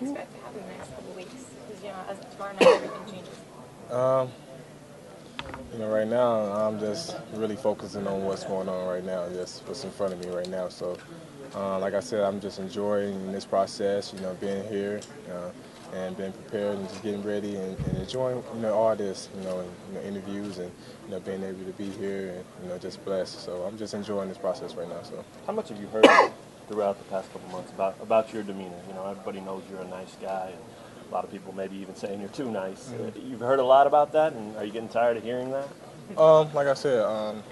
expect to happen in the next couple of weeks? Because, you know, as tomorrow night, everything changes. Um, you know, right now I'm just really focusing on what's going on right now, just what's in front of me right now. So, uh, like I said, I'm just enjoying this process. You know, being here uh, and being prepared and just getting ready and, and enjoying, you know, all this, you know, and, you know, interviews and you know, being able to be here and you know, just blessed. So I'm just enjoying this process right now. So. How much have you heard throughout the past couple months about about your demeanor? You know, everybody knows you're a nice guy. And a lot of people maybe even saying you're too nice. Mm-hmm. You've heard a lot about that, and are you getting tired of hearing that? Um, like I said, um,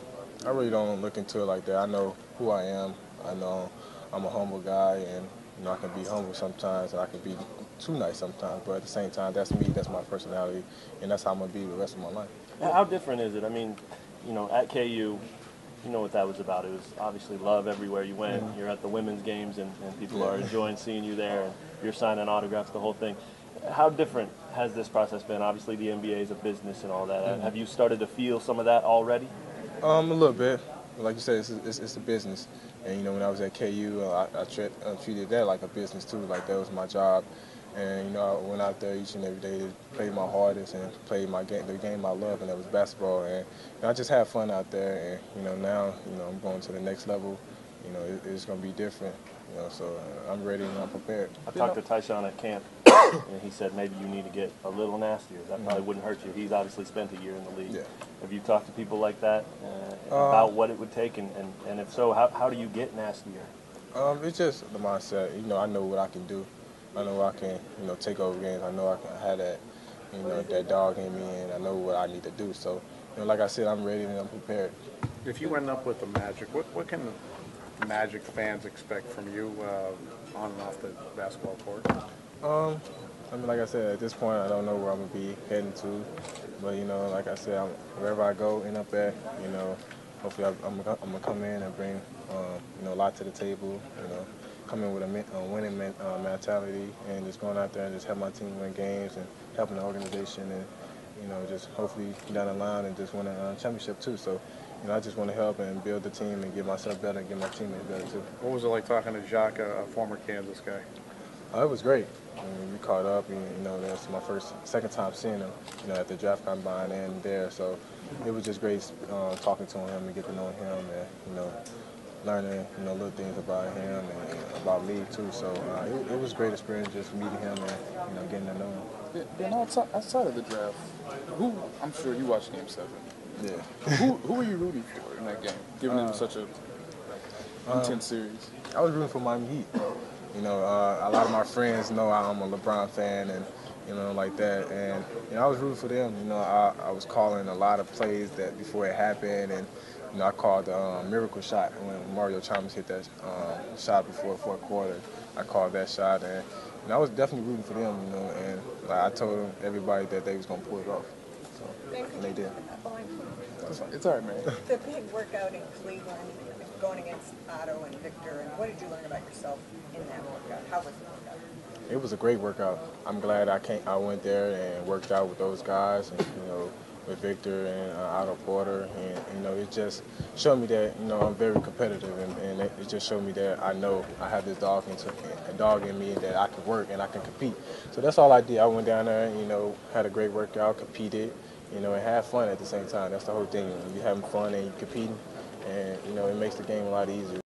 I really don't look into it like that. I know who I am. I know I'm a humble guy, and you know I can be humble sometimes, and I can be too nice sometimes. But at the same time, that's me. That's my personality, and that's how I'm gonna be the rest of my life. How different is it? I mean, you know, at KU, you know what that was about. It was obviously love everywhere you went. You're at the women's games, and, and people are enjoying seeing you there, and you're signing autographs, the whole thing. How different has this process been? Obviously, the NBA is a business and all that. Have you started to feel some of that already? Um, a little bit. Like you said, it's, it's, it's a business, and you know when I was at KU, uh, I, I tre- uh, treated that like a business too. Like that was my job, and you know I went out there each and every day to play my hardest and play my game, the game I love, and that was basketball. And you know, I just had fun out there, and you know now you know I'm going to the next level. You know it, it's going to be different. You know, so uh, I'm ready and I'm prepared. I talked to Tyshawn at camp, and he said maybe you need to get a little nastier. That probably wouldn't hurt you. He's obviously spent a year in the league. Yeah. Have you talked to people like that uh, Uh, about what it would take, and, and, and if so, how, how do you get nastier? Um, it's just the mindset. You know, I know what I can do. I know I can, you know, take over games. I know I can have that, you know, that dog in me, and I know what I need to do. So, you know, like I said, I'm ready and I'm prepared. If you end up with the Magic, what, what can Magic fans expect from you uh, on and off the basketball court? Um, I mean, like I said, at this point, I don't know where I'm gonna be heading to, but you know, like I said, I'm, wherever I go, end up at, you know, hopefully I, I'm, gonna- I'm gonna come in and bring, um, you know, a lot to the table. You know, come in with a, a winning uh, mentality and just going out there and just help my team win games and helping the organization and, you know, just hopefully down the line and just win a uh, championship too. So, you know, I just want to help and build the team and get myself better and get my teammates better too. What was it like talking to Jacques, a, former Kansas guy? Uh, it was great. I mean, we caught up. You, you know, that's my first, second time seeing him. You know, at the draft combine and there. So it was just great uh, talking to him and getting to know him and you know, learning you know little things about him and about me too. So uh, it, it was a great experience just meeting him and you know getting to know him. Then outside, outside of the draft, who I'm sure you watched Game Seven. Yeah. Who who are you rooting for in that game, given Uh, such a intense series? I was rooting for Miami Heat. You know, uh, a lot of my friends know I'm a LeBron fan and, you know, like that. And, you know, I was rooting for them. You know, I, I was calling a lot of plays that before it happened. And, you know, I called the um, miracle shot when Mario Chalmers hit that um, shot before the fourth quarter. I called that shot. And, you know, I was definitely rooting for them, you know. And like, I told everybody that they was going to pull it off. So, and they did. That's. It's all right, man. The big workout in Cleveland, going against Otto and Victor, and what did you learn about yourself in that workout? How was the workout? It was a great workout. I'm glad I came. I went there and worked out with those guys, and you know, with Victor and uh, Otto Porter, and you know, it just showed me that you know I'm very competitive, and, and it, it just showed me that I know I have this dog into a dog in me that I can work and I can compete. So that's all I did. I went down there, and, you know, had a great workout, competed, you know, and had fun at the same time. That's the whole thing. You're having fun and you're competing, and you know, it makes the game a lot easier.